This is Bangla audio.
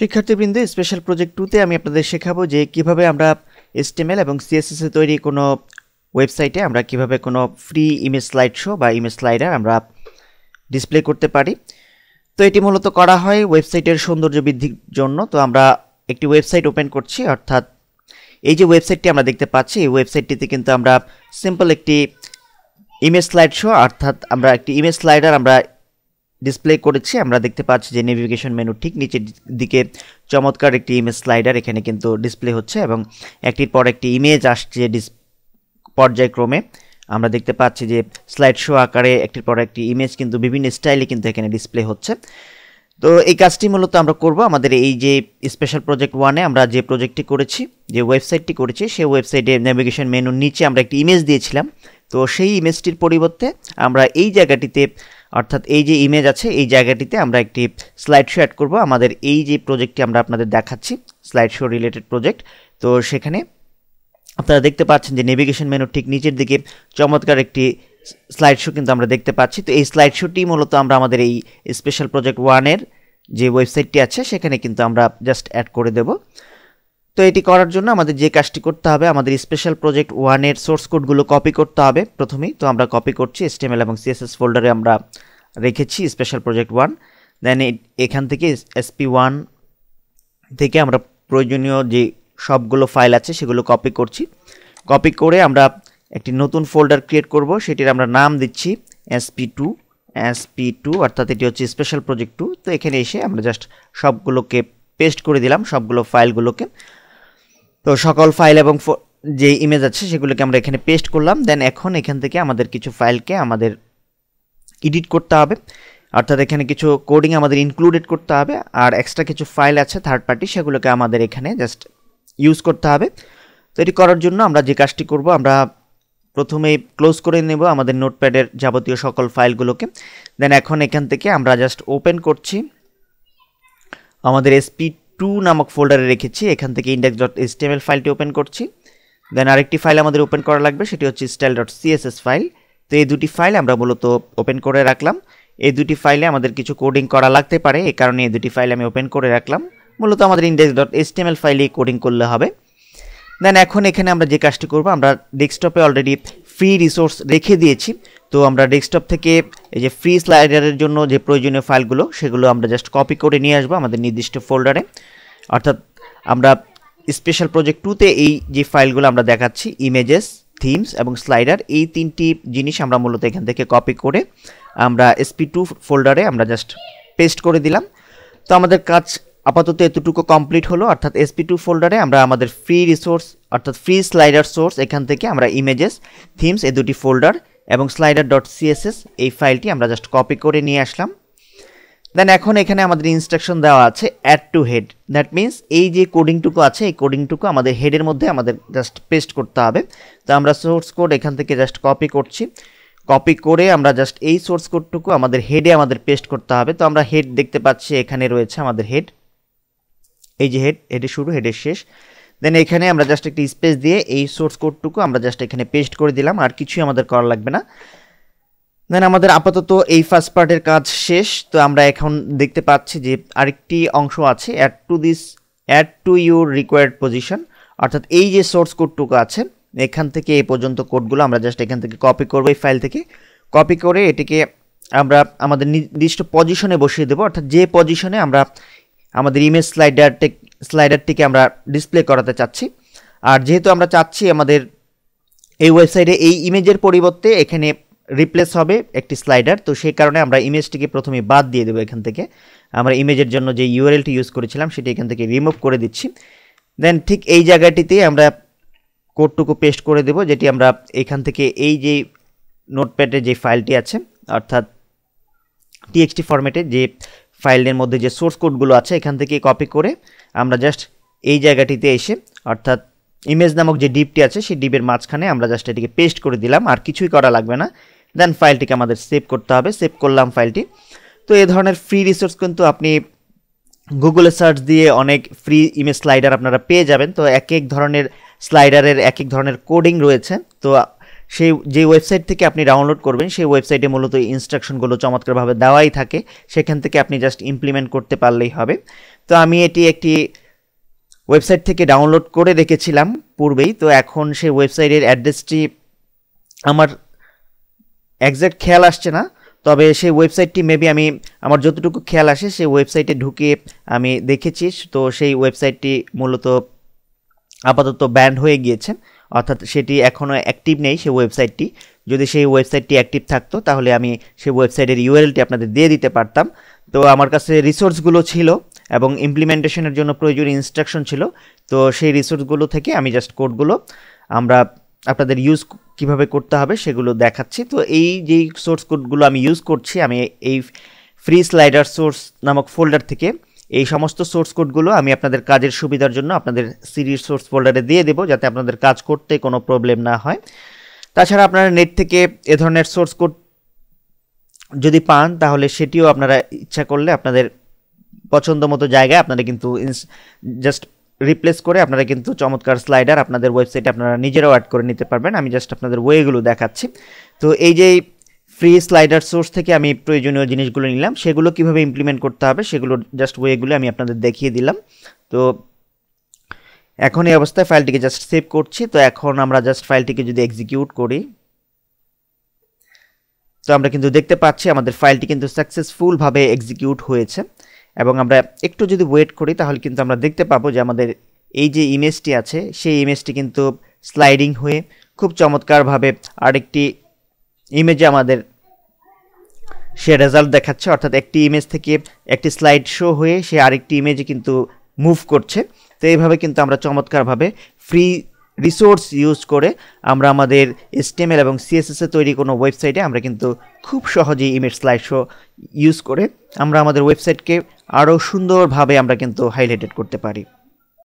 শিক্ষার্থীবৃন্দ স্পেশাল প্রজেক্ট টুতে আমি আপনাদের শেখাবো যে কীভাবে আমরা এসটিএমএল এবং সিএসএস তৈরি কোনো ওয়েবসাইটে আমরা কীভাবে কোনো ফ্রি ইমেজ স্লাইড শো বা ইমেজ স্লাইডার আমরা ডিসপ্লে করতে পারি। তো এটি মূলত করা হয় ওয়েবসাইটের সৌন্দর্য বৃদ্ধির জন্য। তো আমরা একটি ওয়েবসাইট ওপেন করছি, অর্থাৎ এই যে ওয়েবসাইটটি আমরা দেখতে পাচ্ছি, এই ওয়েবসাইটটিতে কিন্তু আমরা সিম্পল একটি ইমেজ স্লাইড শো অর্থাৎ আমরা একটি ইমেজ স্লাইডার আমরা ডিসপ্লে করেছি। আমরা দেখতে পাচ্ছি যে নেভিগেশন মেনু ঠিক নিচের দিকে চমৎকার একটি ইমেজ স্লাইডার এখানে কিন্তু ডিসপ্লে হচ্ছে এবং একটির পর একটি ইমেজ আসছে ডিস পর্যায়ক্রমে। আমরা দেখতে পাচ্ছি যে স্লাইড শো আকারে একটির পর একটি ইমেজ কিন্তু বিভিন্ন স্টাইলে কিন্তু এখানে ডিসপ্লে হচ্ছে। তো এই কাজটি মূলত আমরা করব আমাদের এই যে স্পেশাল প্রজেক্ট ওয়ানে আমরা যে প্রজেক্টটি করেছি, যে ওয়েবসাইটটি করেছি, সেই ওয়েবসাইটে নেভিগেশন মেনুর নিচে আমরা একটি ইমেজ দিয়েছিলাম। তো সেই ইমেজটির পরিবর্তে আমরা এই জায়গাটিতে অর্থাৎ এই যে ইমেজ আছে, এই জায়গাটিতে আমরা একটি স্লাইড শো অ্যাড করব। আমাদের এই যে প্রজেক্টটি আমরা আপনাদের দেখাচ্ছি স্লাইড শো রিলেটেড প্রজেক্ট তো সেখানে আপনারা দেখতে পাচ্ছেন যে নেভিগেশন মেনু ঠিক নিচের দিকে চমৎকার একটি স্লাইড শো কিন্তু আমরা দেখতে পাচ্ছি। তো এই স্লাইড শোটি মূলত আমরা আমাদের এই স্পেশাল প্রজেক্ট ওয়ানের যে ওয়েবসাইটটি আছে, সেখানে কিন্তু আমরা জাস্ট অ্যাড করে দেব। তো এটি করার জন্য আমাদের যে কাজটি করতে হবে, আমাদের স্পেশাল প্রজেক্ট ওয়ানের সোর্স কোডগুলো কপি করতে হবে প্রথমেই। তো আমরা কপি করছি এসটিএমএল এবং সিএসএস ফোল্ডারে আমরা রেখেছি স্পেশাল প্রজেক্ট ওয়ান দেন এখান থেকে এসপি ওয়ান থেকে আমরা প্রয়োজনীয় যে সবগুলো ফাইল আছে সেগুলো কপি করছি। কপি করে আমরা একটি নতুন ফোল্ডার ক্রিয়েট করব, সেটির আমরা নাম দিচ্ছি এসপি টু এসপি টু অর্থাৎ এটি হচ্ছে স্পেশাল প্রজেক্ট টু তো এখানে এসে আমরা জাস্ট সবগুলোকে পেস্ট করে দিলাম, সবগুলো ফাইলগুলোকে তো সকল ফাইল এবং যে ইমেজ আছে, সেগুলোকে আমরা এখানে পেস্ট করলাম। দেন এখন এখান থেকে আমাদের কিছু ফাইলকে আমাদের এডিট করতে হবে। অর্থাৎ এখানে কিছু কোডিং আমাদের ইনক্লুডেড করতে হবে। আর এক্সট্রা কিছু ফাইল আছে থার্ড পার্টি সেগুলোকে আমাদের এখানে জাস্ট ইউজ করতে হবে। তো এটি করার জন্য আমরা যে কাজটি করব, আমরা প্রথমে ক্লোজ করে নেব আমাদের নোটপ্যাডের যাবতীয় সকল ফাইলগুলোকে দেন এখন এখান থেকে আমরা জাস্ট ওপেন করছি। আমাদের এসপি টু নামক ফোল্ডারে রেখেছি, এখান থেকে ইন্ডেক্স ডট এসটিএমএল ফাইলটি ওপেন করছি। দেন আরেকটি ফাইল আমাদের ওপেন করা লাগবে, সেটি হচ্ছে স্টাইল ডট সিএসএস ফাইল তো এই দুটি ফাইল আমরা মূলত ওপেন করে রাখলাম। এই দুটি ফাইলে আমাদের কিছু কোডিং করা লাগতে পারে এই কারণে এই দুটি ফাইল আমি ওপেন করে রাখলাম। মূলত আমাদের ইন্ডেক্স ডট এসটিএমএল ফাইলে কোডিং করলে হবে। দেন এখন এখানে আমরা যে কাজটি করব, আমরা ডেস্কটপে অলরেডি ফ্রি রিসোর্স রেখে দিয়েছি। তো আমরা ডেস্কটপ থেকে এই যে ফ্রি স্লাইডারের জন্য যে প্রয়োজনীয় ফাইলগুলো, সেগুলো আমরা জাস্ট কপি করে নিয়ে আসব আমাদের নির্দিষ্ট ফোল্ডারে অর্থাৎ আমরা স্পেশাল প্রজেক্ট টুতে এই যে ফাইলগুলো আমরা দেখাচ্ছি ইমেজেস থিমস এবং স্লাইডার এই তিনটি জিনিস আমরা মূলত এখান থেকে কপি করে আমরা এসপি টু ফোল্ডারে আমরা জাস্ট পেস্ট করে দিলাম। তো আমাদের কাজ আপাতত এতটুকু কমপ্লিট হলো। অর্থাৎ এসপি টু ফোল্ডারে আমরা আমাদের ফ্রি রিসোর্স অর্থাৎ ফ্রি স্লাইডার সোর্স এখান থেকে আমরা ইমেজেস থিমস এ দুটি ফোল্ডার এবং স্লাইডার ডট সিএসএস এই ফাইলটি আমরা জাস্ট কপি করে নিয়ে আসলাম। দেন এখন এখানে আমাদের ইনস্ট্রাকশন দেওয়া আছে add to head that means এই যে কোডিংটুকু আছে, এই কোডিংটুকু আমাদের হেডের মধ্যে আমাদের জাস্ট পেস্ট করতে হবে। তো আমরা সোর্স কোড এখান থেকে জাস্ট কপি করছি। কপি করে আমরা জাস্ট এই সোর্স কোডটুকু আমাদের হেডে আমাদের পেস্ট করতে হবে। তো আমরা হেড দেখতে পাচ্ছি এখানে রয়েছে আমাদের হেড এই যে হেড হেডের শুরু হেডের শেষ। দেন এখানে আমরা জাস্ট একটি স্পেস দিয়ে এই সোর্স কোডটুকু আমরা জাস্ট এখানে পেস্ট করে দিলাম, আর কিছুই আমাদের করা লাগবে না। দেন আমাদের আপাতত এই ফার্স্ট পার্টের কাজ শেষ, তো আমরা এখন দেখতে পাচ্ছি যে আরেকটি অংশ আছে add to this add to your required position অর্থাৎ এই যে সোর্স কোডটুকু আছে, এখান থেকে এই পর্যন্ত কোডগুলো আমরা জাস্ট এখান থেকে কপি করব এই ফাইল থেকে। কপি করে এটিকে আমরা আমাদের নির্দিষ্ট পজিশনে বসিয়ে দেবো, অর্থাৎ যে পজিশনে আমরা আমাদের ইমেজ স্লাইডার স্লাইডারটিকে আমরা ডিসপ্লে করাতে চাচ্ছি। আর যেহেতু আমরা চাচ্ছি আমাদের এই ওয়েবসাইটে এই ইমেজের পরিবর্তে এখানে রিপ্লেস হবে একটি স্লাইডার তো সেই কারণে আমরা ইমেজটিকে প্রথমে বাদ দিয়ে দেবো এখান থেকে। আমরা ইমেজের জন্য যে ইউআরএলটি ইউজ করেছিলাম, সেটি এখান থেকে রিমুভ করে দিচ্ছি। দেন ঠিক এই জায়গাটিতে আমরা কোডটুকু পেস্ট করে দেব, যেটি আমরা এখান থেকে এই যে নোটপ্যাডে যে ফাইলটি আছে, অর্থাৎ টিএক্সটি ফরম্যাটে যে ফাইলের মধ্যে যে সোর্স কোডগুলো আছে, এখান থেকে কপি করে আমরা জাস্ট এই জায়গাটিতে এসে, অর্থাৎ ইমেজ নামক যে ডিপটি আছে, সেই ডিপের মাঝখানে আমরা জাস্ট এটিকে পেস্ট করে দিলাম, আর কিছুই করা লাগবে না। দেন ফাইলটিকে আমাদের সেভ করতে হবে সেভ করলাম ফাইলটি। তো এ ধরনের ফ্রি রিসোর্স কিন্তু আপনি গুগলে সার্চ দিয়ে অনেক ফ্রি ইমেজ স্লাইডার আপনারা পেয়ে যাবেন। তো এক এক ধরনের স্লাইডারের এক এক ধরনের কোডিং রয়েছে। তো সেই, যে ওয়েবসাইট থেকে আপনি ডাউনলোড করবেন, সেই ওয়েবসাইটে মূলত ইনস্ট্রাকশনগুলো চমৎকারভাবে দেওয়াই থাকে। সেখান থেকে আপনি জাস্ট ইমপ্লিমেন্ট করতে পারলেই হবে। তো আমি এটি একটি ওয়েবসাইট থেকে ডাউনলোড করে রেখেছিলাম পূর্বেই। তো এখন সেই ওয়েবসাইটের অ্যাড্রেসটি আমার একজ্যাক্ট খেয়াল আসছে না। তবে সেই ওয়েবসাইটটি মেবি আমি, আমার যতটুকু খেয়াল আসে, সেই ওয়েবসাইটে ঢুকে আমি দেখেছি। তো সেই ওয়েবসাইটটি মূলত আপাতত ব্যান্ড হয়ে গিয়েছে। অর্থাৎ সেটি এখনও অ্যাক্টিভ নেই সেই ওয়েবসাইটটি যদি সেই ওয়েবসাইটটি অ্যাক্টিভ থাকতো, তাহলে আমি সেই ওয়েবসাইটের ইউএলটি আপনাদের দিয়ে দিতে পারতাম। তো আমার কাছে রিসোর্সগুলো ছিল এবং ইমপ্লিমেন্টেশনের জন্য প্রয়োজনীয় ইনস্ট্রাকশন ছিল। তো সেই রিসোর্সগুলো থেকে আমি জাস্ট কোডগুলো আমরা আপনাদের ইউজ কীভাবে করতে হবে সেগুলো দেখাচ্ছি। তো এই যেই সোর্স কোডগুলো আমি ইউজ করছি, আমি এই ফ্রি স্লাইডার সোর্স নামক ফোল্ডার থেকে এই সমস্ত সোর্স কোডগুলো আমি আপনাদের কাজের সুবিধার জন্য আপনাদের সিরিজ সোর্স ফোল্ডারে দিয়ে দেবো যাতে আপনাদের কাজ করতে কোনো প্রবলেম না হয়। তাছাড়া আপনারা নেট থেকে এ ধরনের সোর্স কোড যদি পান, তাহলে সেটিও আপনারা ইচ্ছা করলে আপনাদের পছন্দ মতো জায়গায় আপনারা কিন্তু জাস্ট রিপ্লেস করে আপনারা কিন্তু চমৎকার স্লাইডার আপনাদের ওয়েবসাইটে আপনারা নিজেরাও অ্যাড করে নিতে পারবেন। আমি জাস্ট আপনাদের ওয়েগুলো দেখাচ্ছি। তো এই যে ফ্রি স্লাইডার সোর্স থেকে আমি প্রয়োজনীয় জিনিসগুলো নিলাম। সেগুলো কীভাবে ইমপ্লিমেন্ট করতে হবে সেগুলো জাস্ট ওয়েগুলো আমি আপনাদের দেখিয়ে দিলাম। তো এখন এই অবস্থায় ফাইলটিকে জাস্ট সেভ করছি। তো এখন আমরা জাস্ট ফাইলটিকে যদি এক্সিকিউট করি, তো আমরা কিন্তু দেখতে পাচ্ছি আমাদের ফাইলটি কিন্তু সাকসেসফুলভাবে এক্সিকিউট হয়েছে। এবং আমরা একটু যদি ওয়েট করি, তাহলে কিন্তু আমরা দেখতে পাবো যে আমাদের এই যে ইমেজটি আছে, সেই ইমেজটি কিন্তু স্লাইডিং হয়ে খুব চমৎকারভাবে আরেকটি ইমেজে আমাদের সে রেজাল্ট দেখাচ্ছে, অর্থাৎ একটি ইমেজ থেকে একটি স্লাইড শো হয়ে সে আরেকটি ইমেজে কিন্তু মুভ করছে। তো এইভাবে কিন্তু আমরা চমৎকারভাবে ফ্রি রিসোর্স ইউজ করে আমরা আমাদের এসটিএমএল এবং সিএসএসে তৈরি কোনো ওয়েবসাইটে আমরা কিন্তু খুব সহজেই ইমেজ স্লাইড শো ইউজ করে আমরা আমাদের ওয়েবসাইটকে আরও সুন্দরভাবে আমরা কিন্তু হাইলাইটেড করতে পারি।